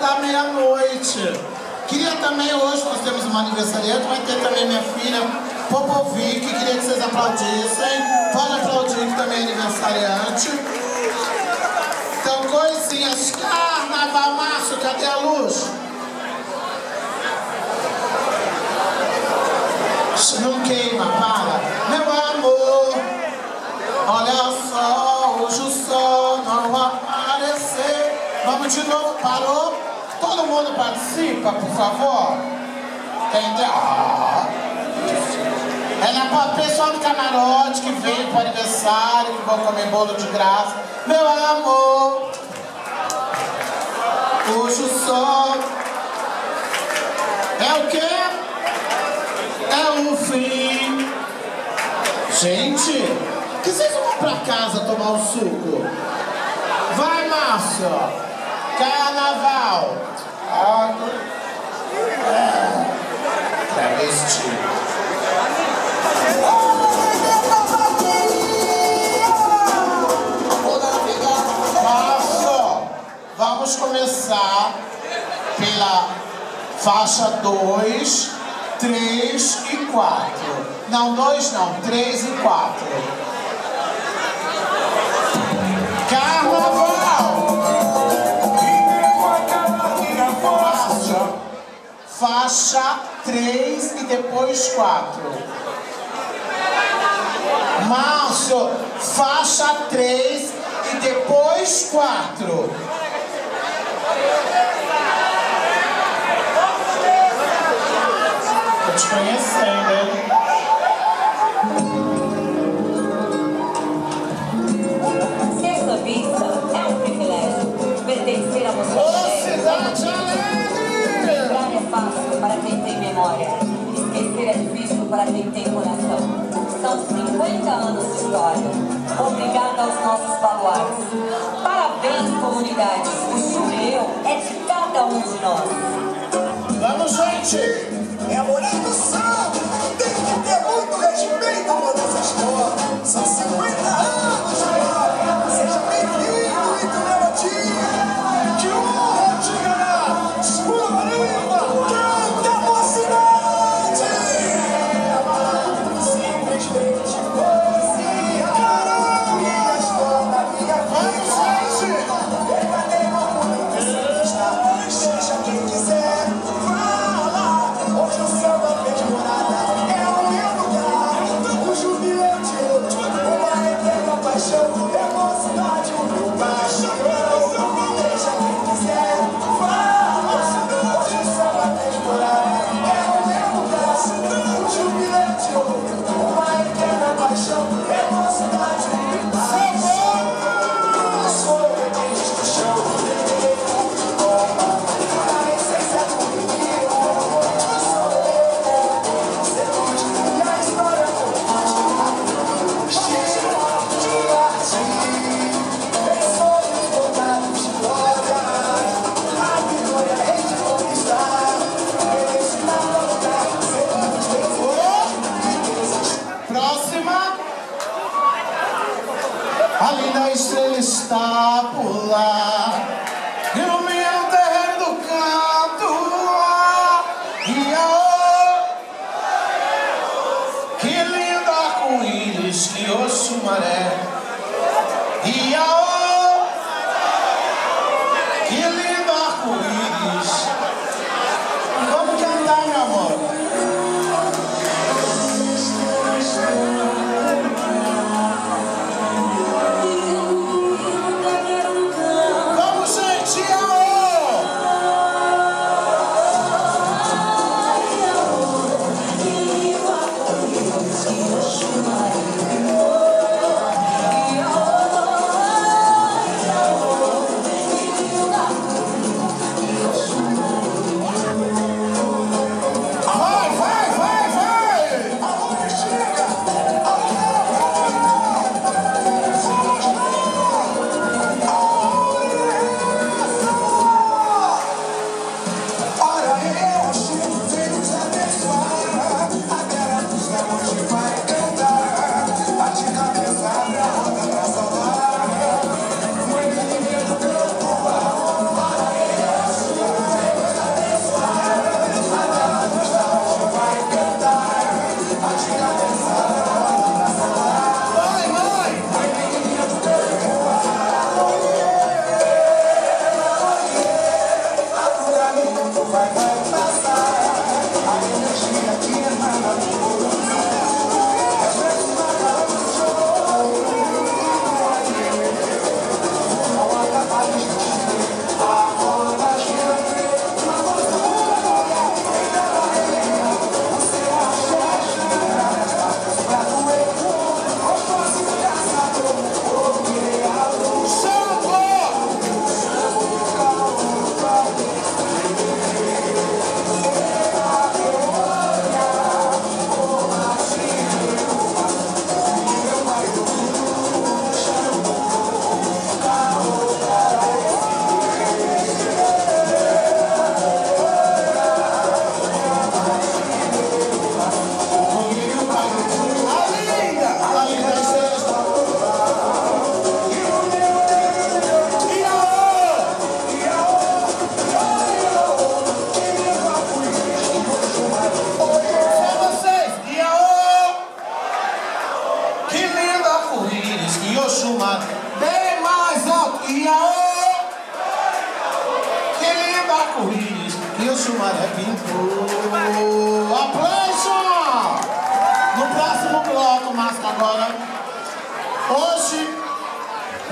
da meia-noite. Queria também, hoje nós temos uma aniversariante, vai ter também minha filha Popovic, queria que vocês aplaudissem. Pode aplaudir que também é aniversariante. Então, coisinhas, carnaval, março, cadê a luz? Não queima, para. Meu amor, olha só, hoje o sol não vai aparecer. Vamos de novo, parou? Todo mundo participa, por favor? Entendeu? Ah. É na pessoal do camarote que veio para o aniversário, que vão comer bolo de graça. Meu amor, hoje o sol é o quê? É o fim. Gente, que vocês vão pra casa tomar um suco? Vai, Márcio. Carnaval. Ah, é. Travesti. Vamos começar pela faixa 2, 3 e 4. Não, 2 não, 3 e 4. Carnaval! Faixa 3 e depois 4. Márcio, faixa 3 e depois 4. Tô te conhecendo, hein? Ser sambista é um privilégio. Pertencer a você Ô, cidade fácil para quem tem memória. Esquecer é difícil para quem tem coração. São 50 anos de história. Obrigada aos nossos baluartes. Parabéns, comunidade. O jubileu é de cada um de nós. Vamos, gente! É a moral do sal. Tem que ter muito respeito Que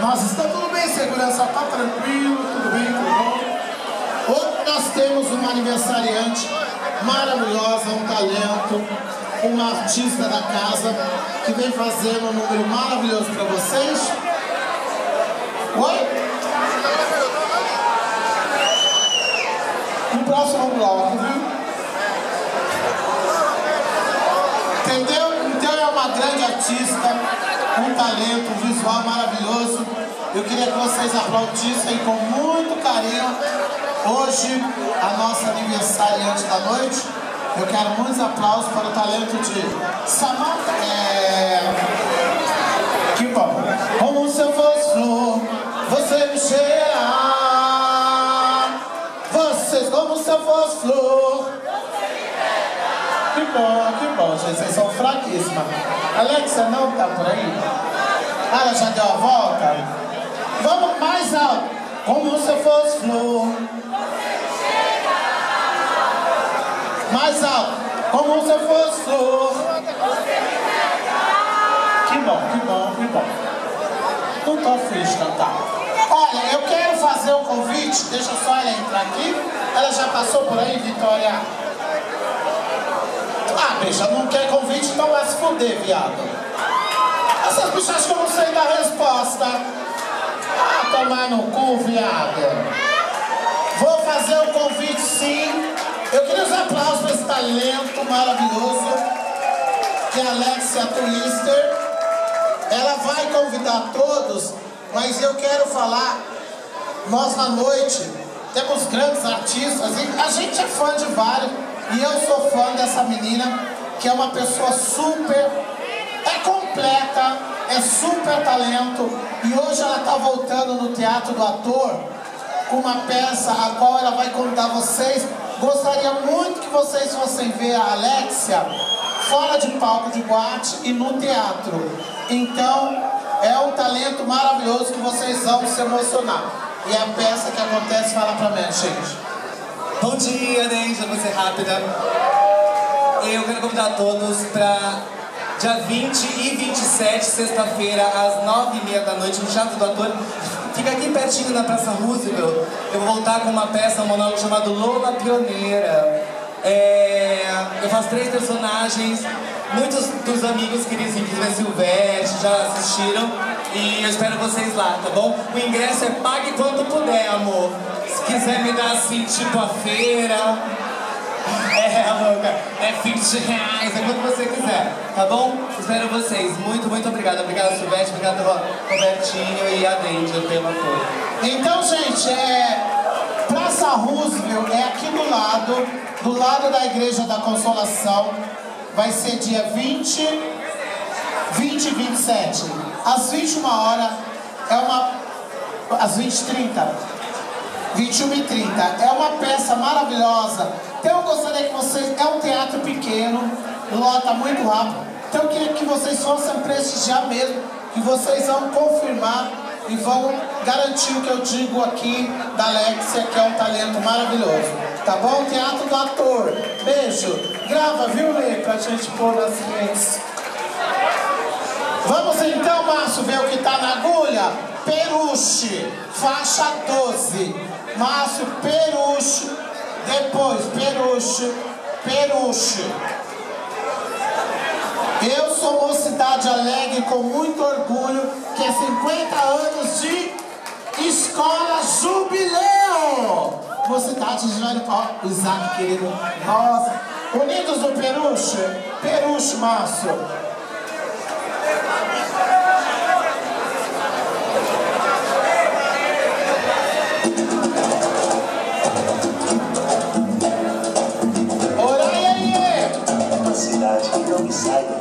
nós estamos tudo bem, segurança tá tranquilo, tudo bem, tudo bom? Hoje nós temos uma aniversariante maravilhosa, um talento, uma artista da casa que vem fazendo um número maravilhoso para vocês. Oi? No próximo bloco, viu? Entendeu? Então é uma grande artista, um talento, um visual maravilhoso. Eu queria que vocês aplaudissem com muito carinho. Hoje, a nossa aniversariante da noite. Eu quero muitos aplausos para o talento de Samantha. É... Que bom. Como se eu fosse flor, você me cheira. Vocês, como se eu fosse flor. Que bom, que bom, gente. Vocês são fraquíssimas. Alexa não tá por aí? Ah, ela já deu a volta? Vamos mais alto. Como se eu fosse flor. Mais alto. Como se eu fosse flor. Que bom, que bom, que bom. Não tô de cantar. Olha, eu quero fazer um convite. Deixa só ela entrar aqui. Ela já passou por aí, Vitória? Bicha, não quer convite, então vai se fuder, viado. Essas bichas que eu não sei dar resposta. Ah, tomar no cu, viado. Vou fazer o convite sim. Eu queria os aplausos para esse talento maravilhoso que é a Alexia Twister. Ela vai convidar todos, mas eu quero falar, nós na noite temos grandes artistas e a gente é fã de vários. E eu sou fã dessa menina, que é uma pessoa super, é completa, é super talento. E hoje ela está voltando no Teatro do Ator com uma peça a qual ela vai convidar vocês. Gostaria muito que vocês fossem ver a Alexia fora de palco de boate e no teatro. Então, é um talento maravilhoso que vocês vão se emocionar. E a peça que acontece, fala pra mim, gente. Bom dia, Neide, vou ser rápida. Eu quero convidar todos para dia 20 e 27, sexta-feira, às 9h30 da noite, no Teatro do Ator. Fica aqui pertinho na Praça Roosevelt. Eu vou voltar com uma peça, um monólogo chamado Lola Pioneira. É, eu faço três personagens. Muitos dos amigos queridos, inclusive Silvestre, já assistiram. E eu espero vocês lá, tá bom? O ingresso é pague quando puder, amor. Se quiser me dar assim, tipo a feira. É, louca. É 20 reais, é quanto você quiser, tá bom? Espero vocês. Muito, muito obrigado. Obrigado, Silvestre. Obrigado, Ro- Robertinho e a Deide pelo apoio. Então, gente, é. Praça Roosevelt é aqui do lado, do lado da Igreja da Consolação. Vai ser dia 20, 20 e 27. Às 21 horas é uma. Às 20 e 30. 21 e 30. É uma peça maravilhosa. Então eu gostaria que vocês. É um teatro pequeno, lota muito rápido. Então eu queria que vocês fossem prestigiar mesmo, que vocês vão confirmar e vão garantir o que eu digo aqui da Alexia, que é um talento maravilhoso. Tá bom? Teatro do Ator. Beijo. Grava, viu, Lê? Pra gente pôr nas redes. Vamos então, Márcio, ver o que tá na agulha? Peruche, faixa 12. Márcio, peruche. Depois, peruche, peruche. Eu sou Mocidade Alegre com muito orgulho, que é 50 anos de Escola Jubileu. Mocidade de Janeiro, ó, o Isaac querido. Nossa, Unidos do Peruche, Peruche, Márcio. Cidade que não me sai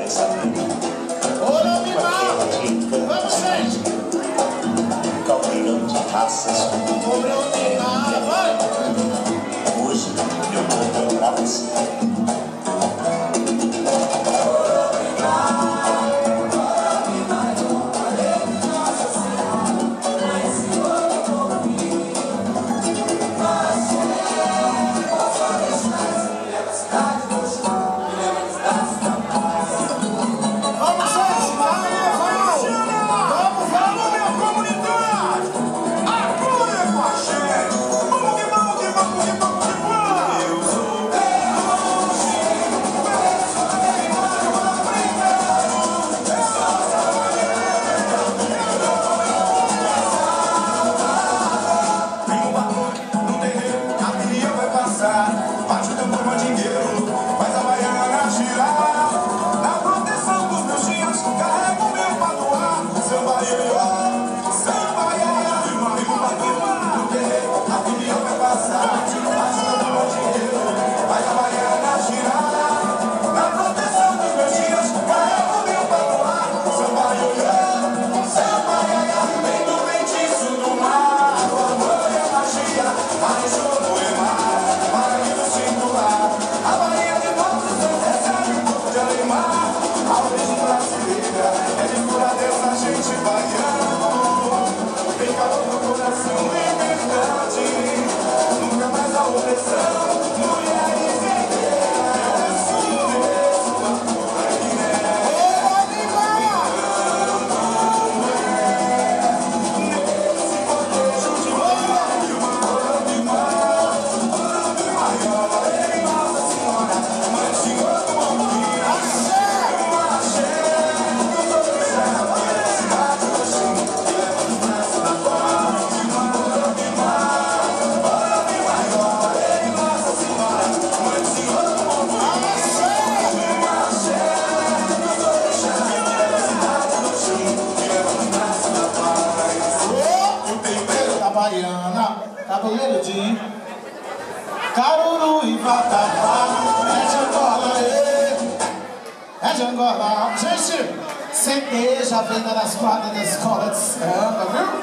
já venda nas quadras da escola de samba, viu?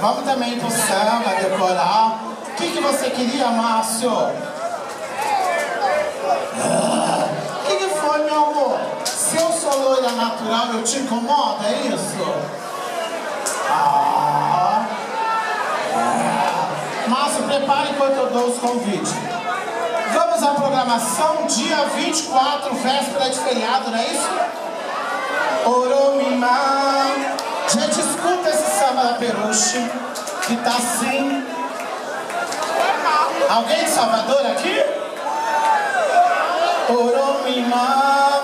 Vamos também pro samba, decorar. O que, que você queria, Márcio? Ah, O que, que foi, meu amor? Se eu sou loira natural, eu te incomodo, é isso? Ah. Márcio, prepare enquanto eu dou os convites. Vamos à programação, dia 24, véspera de feriado, não é isso? Gente, escuta esse samba da Peruche, que tá assim. Alguém de Salvador aqui? Oromimá,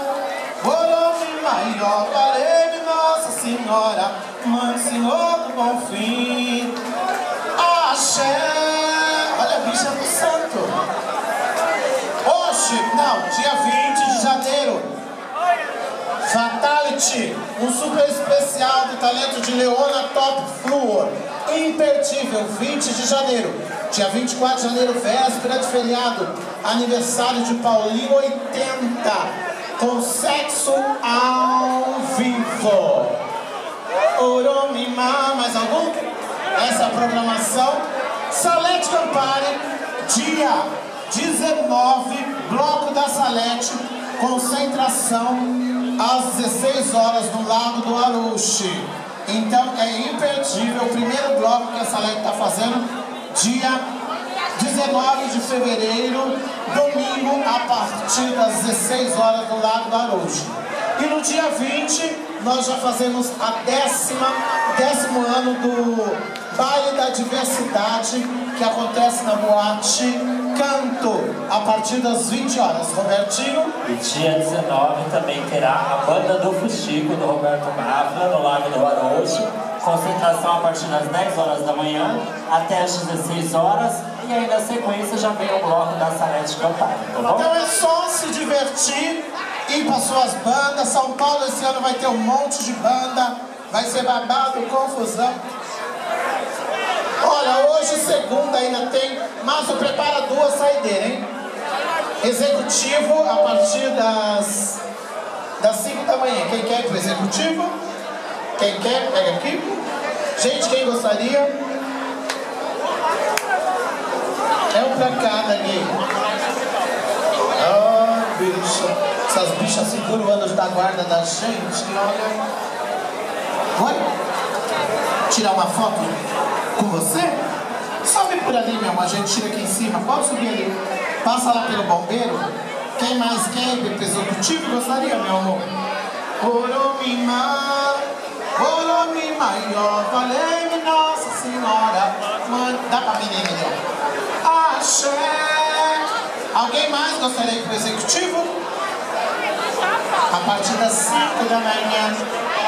Oromimá, e parede, Nossa Senhora, Mãe Senhor do Bom Fim. Axé, olha a bicha do santo. Hoje, não, dia 20 de janeiro, Um super especial do talento de Leona Top Fluor. Imperdível, 20 de janeiro. Dia 24 de janeiro, véspera de feriado. Aniversário de Paulinho 80. Com sexo ao vivo. Oromimá, mais algum? Essa é a programação. Salete Campari, dia 19, Bloco da Salete, concentração às 16 horas no Lago do Aruche. Então é imperdível o primeiro bloco que a Salete está fazendo, dia 19 de fevereiro, domingo, a partir das 16 horas no Lago do Aruche. E no dia 20, nós já fazemos a décima, décimo ano do Baile da Diversidade, que acontece na boate Canto, a partir das 20 horas. Robertinho, E dia 19 também terá a banda do Fuxico, do Roberto Mafra, no Lago do Arojo. Concentração a partir das 10 horas da manhã até as 16 horas. E aí na sequência já vem o bloco da Salete Campari, tá bom? Então é só se divertir, ir para suas bandas. São Paulo esse ano vai ter um monte de banda, vai ser babado, confusão. Olha, hoje segunda ainda tem, Márcio prepara duas saideiras, hein? Executivo a partir das das 5 da manhã. Quem quer pro executivo? Quem quer, pega aqui. Gente, quem gostaria? É um pra cada ali. Ah, bicha. Essas bichas seguram o da guarda da gente. Olha. Oi? Tirar uma foto com você? Sobe por ali, meu amor. A gente tira aqui em cima. Pode subir ali. Passa lá pelo bombeiro. Quem mais quer pro executivo gostaria, meu amor? Oromimá, Oromimá, ó, falei Nossa Senhora. Mãe, dá pra menina ó. Axé. Alguém mais gostaria de ir pro executivo? A partir das 5 da manhã,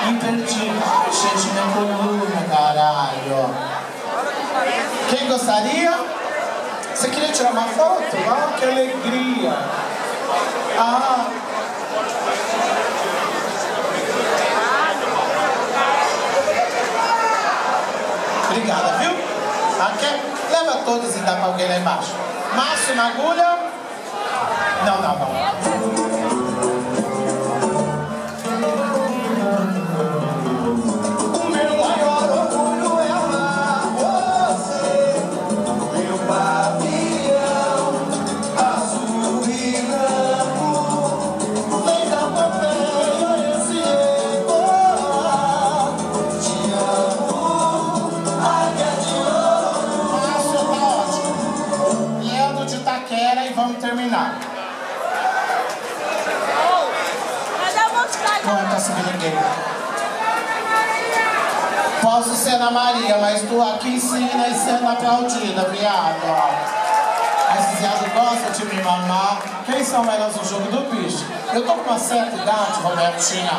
imperdível. Gente, minha coluna, caralho. Quem gostaria? Você queria tirar uma foto? Ah, que alegria. Ah. Obrigada, viu? Aqui, leva todos e dá pra alguém lá embaixo. Márcio na agulha. Não, não, não. Subindo ninguém. Posso ser Ana Maria, mas tu aqui ensina e sendo aplaudida, viado. Esses viados gostam de me mamar. Quem são elas no jogo do bicho? Eu tô com uma certa idade, Robertinha.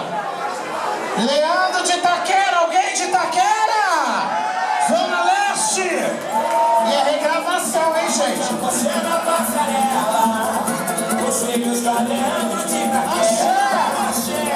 Leandro de Taquera, alguém de Taquera? Zona Leste! E é regravação, hein, gente? Você na passarela, você e os cadernos de Itaquera.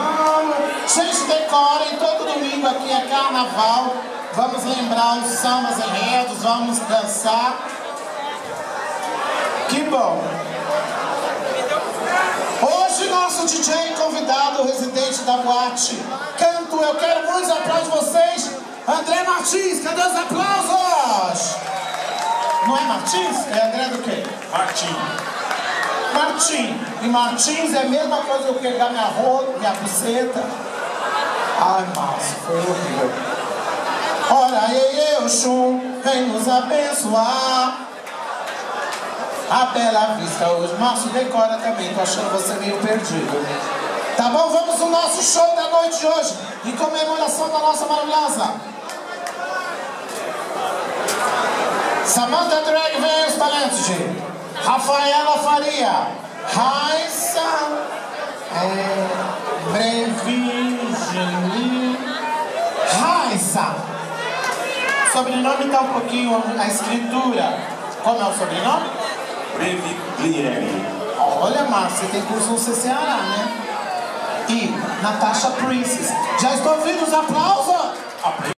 radiando. Gente, decorem, todo domingo aqui é carnaval. Vamos lembrar os sambas enredos, vamos dançar. Que bom. Hoje nosso DJ convidado, residente da boate, canto, eu quero muitos aplausos de vocês. André Martins, cadê os aplausos? Não é Martins? É André do quê? Martim. Martim. E Martins é a mesma coisa que eu pegar minha roupa, minha buceta. Ai, Márcio, foi horrível. Ora, eu, Xum, vem nos abençoar. A bela vista hoje. Márcio, decora também, tô achando você meio perdido. Tá bom? Vamos no nosso show da noite de hoje, em comemoração da nossa maravilhosa. Samantha Drag vem os talentos de Rafaela Faria, Raissa, é, Brevigeni, Raissa. Sobrenome tá um pouquinho a escritura. Como é o sobrenome? Guilherme. Olha, Márcio, você tem curso no CCA, né? E Natasha Princess. Já estou ouvindo os aplausos?